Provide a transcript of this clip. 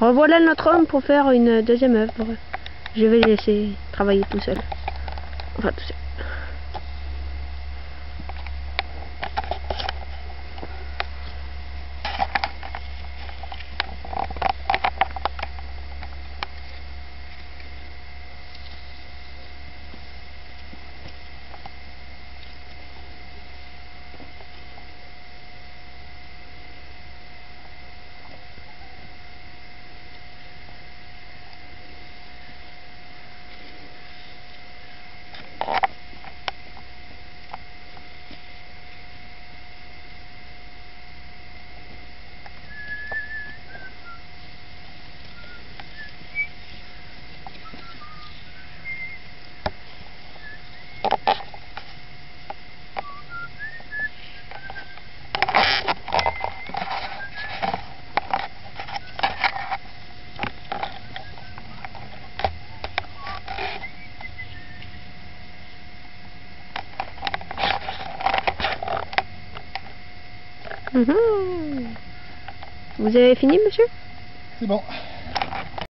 Revoilà notre homme pour faire une deuxième œuvre. Je vais laisser travailler tout seul. Enfin, tout seul. Vous avez fini, monsieur? C'est bon.